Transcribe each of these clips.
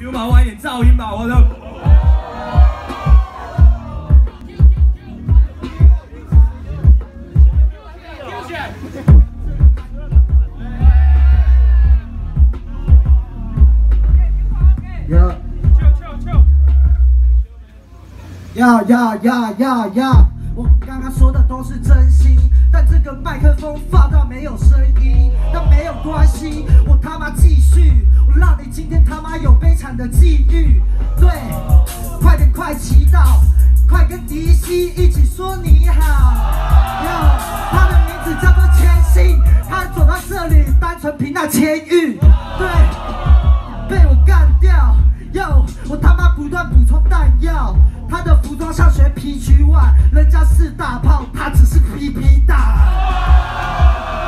Q 毛玩一点噪音吧，我的。呀呀呀呀呀！我刚刚说的都是真心，但这个麦克风放到没有？声音，但没有？关系，我他妈继续，我让你今天他妈有？的际遇。对，快点快祈祷，快跟迪西一起说你好。哟，他的名字叫做千信，他走到这里单纯凭那千玉。对。被我干掉。哟，我他妈不断补充弹药。他的服装像学 PG One，人家是大炮，他只是 P P 大。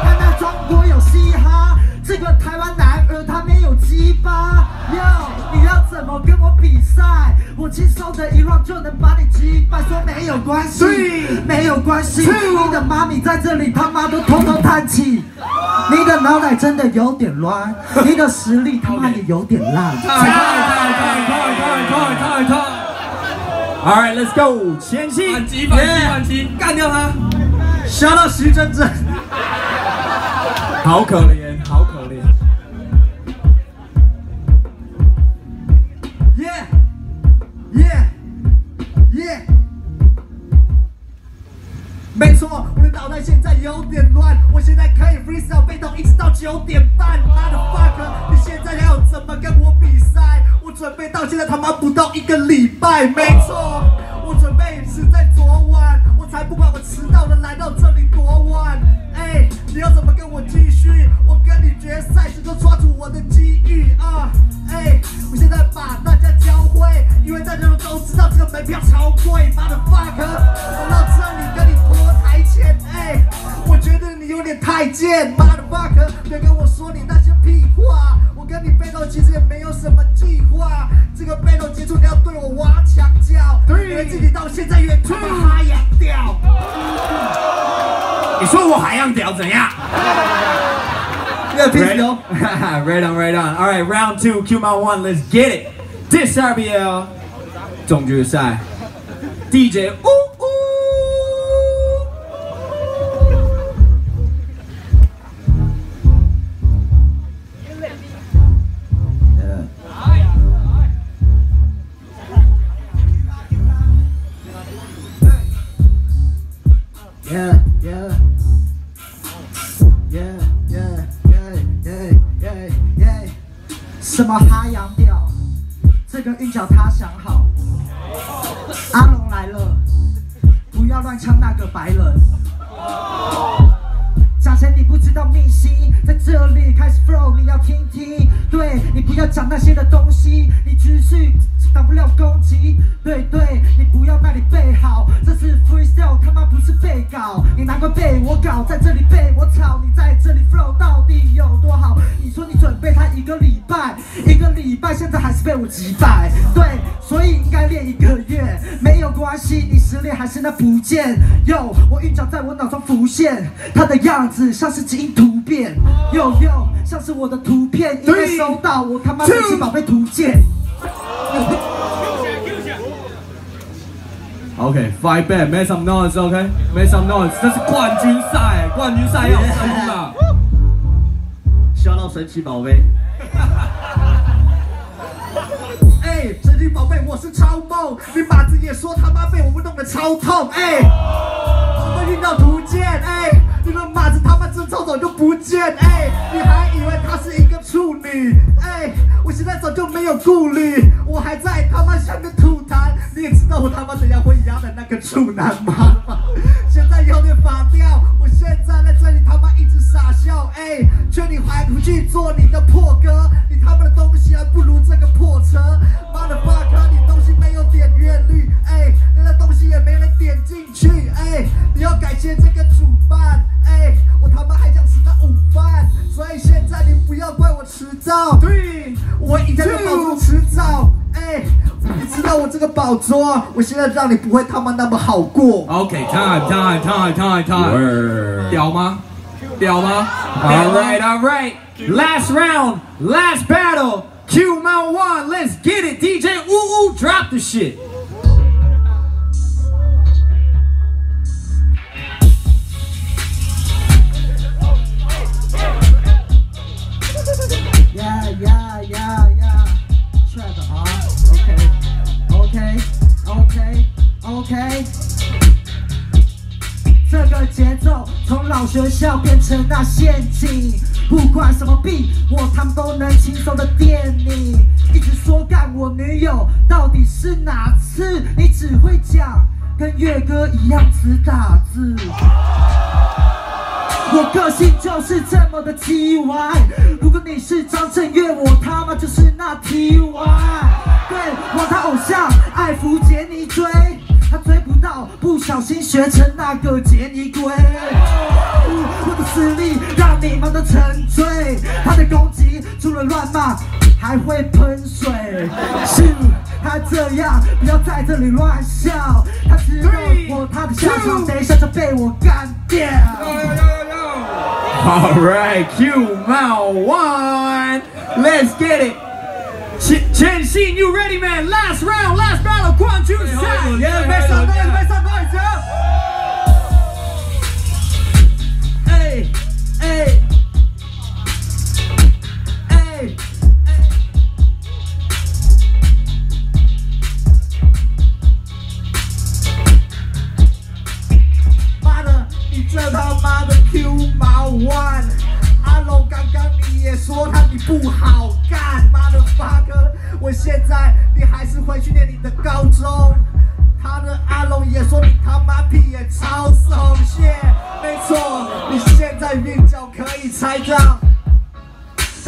看那中国我轻松的一晃就能把你击败，说没有关系，没有关系。你的妈咪在这里，他妈都偷偷叹气。你的脑袋真的有点乱，你的实力他妈也有点烂。哎，快快快快快快快快。All right, let's go，千金，干掉他，杀到徐真真，好可怜。脑袋现在有点乱，我现在可以 freestyle 被动一直到九点半。妈的 fuck，你现在要怎么跟我比赛？我准备到现在他妈不到一个礼拜，没错，我准备是在昨晚，我才不管我迟到了来到这里多晚。哎，你要怎么跟我继续？我跟你决赛你有点太贱，Motherfucker，别跟我说你那些屁话，我跟你 battle 其实也没有什么计划，这个 battle 结束你要对我挖墙脚，你的自己到现在也他妈哈洋屌。你说我海洋屌怎样？那个 Right, on, right on. All right, round two, Q Mount One, let's get it. This RBL 总决赛，DJ 呜什么哈洋调？这个韵脚他想好。阿龙来了，不要乱呛那个白人。讲成你不知道秘辛，在这里开始 flow，你要听听。对你不要讲那些的东西，你只是挡不了攻击。对对，你不要那里背好，这是 freestyle，他妈不是背稿。你难怪被我搞，在这里被我现在还是被我击败。对，所以应该练一个月，没有关系，你实力还是那不见。哟，我韵脚在我脑中浮现，他的样子像是基因突变。哟哟，像是我的图片，应该收到我他妈神奇宝贝图鉴。OK, fight back, make some noise, OK, make some noise。这是冠军赛，冠军赛要有声音的。笑到神奇宝贝。宝贝，我是超梦，你马子也说他妈被我们弄得超痛，哎，我们运到图鉴，哎，你的马子他妈真抽走就不见，哎，你还以为她是一个处女，哎，我现在早就没有顾虑，我还在他妈像个吐痰，你也知道我他妈怎样会压的那个处男吗？现在有点发掉，我现在在这里他妈一直傻笑，哎，劝你还不去做你的破歌，你他妈的东西还不如这个破车，谢这个主办，哎，我他妈还想吃到午饭，所以现在你不要怪我迟到，对，我一定要保住迟早，哎，你知道我这个宝座，我现在让你不会他妈那么好过。OK, time, time, time, time, time。Word. 屌吗？屌吗？All right, all right. Last round, last battle. Q Mount One, let's get it. DJ Ooh Ooh, drop the shit. 奏从老学校变成那陷阱，不管什么币，我他们都能轻松的电你。一直说干我女友，到底是哪次？你只会讲跟月哥一样只打字。我个性就是这么的 T Y。如果你是张震岳，我他妈就是那 T Y。对，我他偶像艾福杰尼追，他追不到，不小心学成那个杰尼龟。我的实力让你们都沉醉，他的攻击除了乱骂还会喷水。是他这样，不要在这里乱笑。他知道我他的下场，等一下就被我干掉。All right, Q Mao one. Let's get it. Ch- Chen Xin, you ready, man? Last round, last battle, Quan Chu Sai.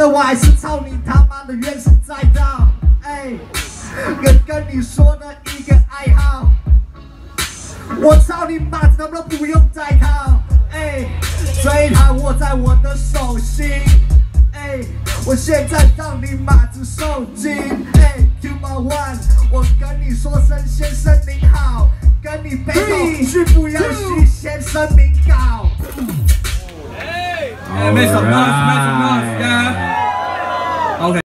但我还是操你他妈的原始载道。哎，跟跟你说的一个爱好。我操你妈，能不能不用再套，哎，这一台握在我的手心，哎，我现在让你马子受惊，哎，Q 毛 one，我跟你说声先生您好，跟你背后需不要虚先声明稿。Yeah, make Okay.